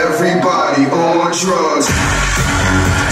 everybody on drugs.